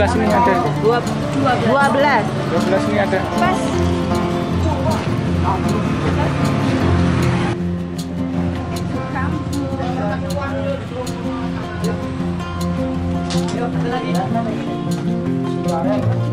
12 ini ada. 12. 12. 12 ini ada. Pas. Yuk, lagi. you.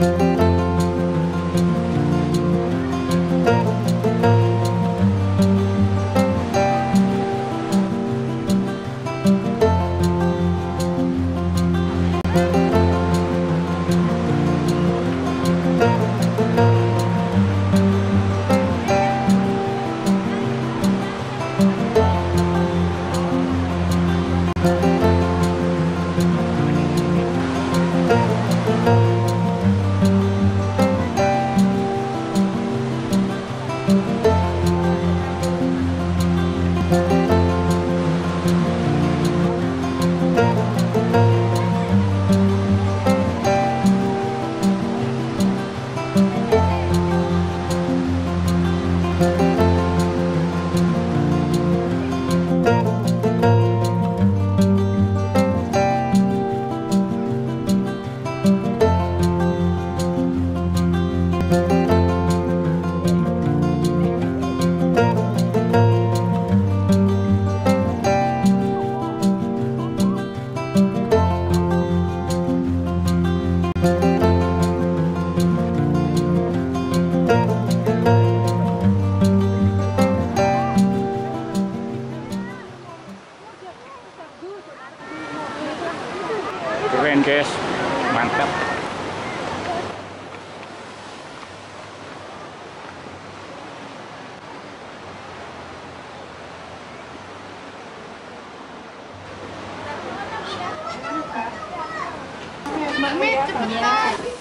you mantap Mbak cepetan.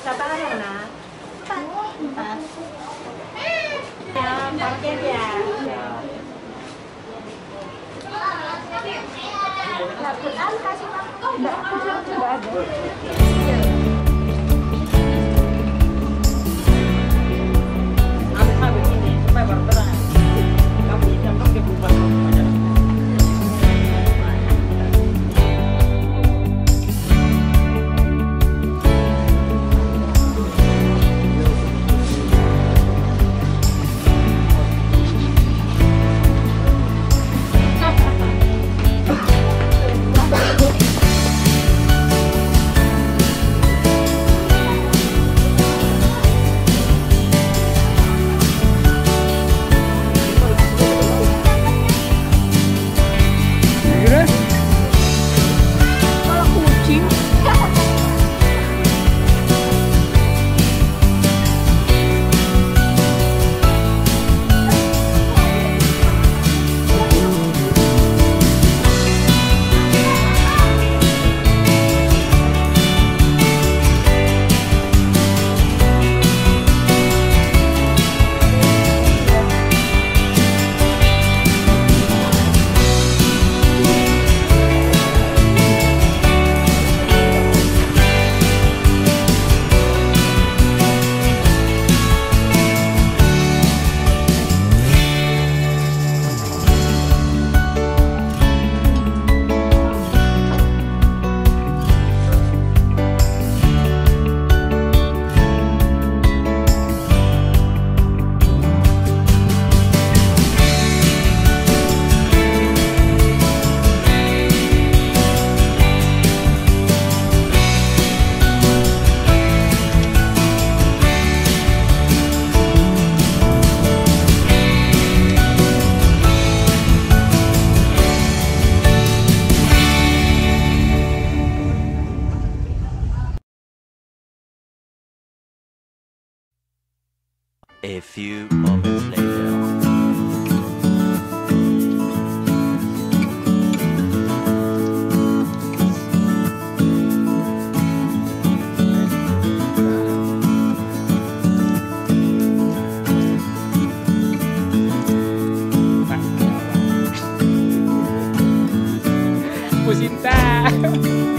Berapa Nak? Empat. Empat. Ya, parkir ya. Nah, kasih Enggak, enggak ada. A few moments later. Cozinhar!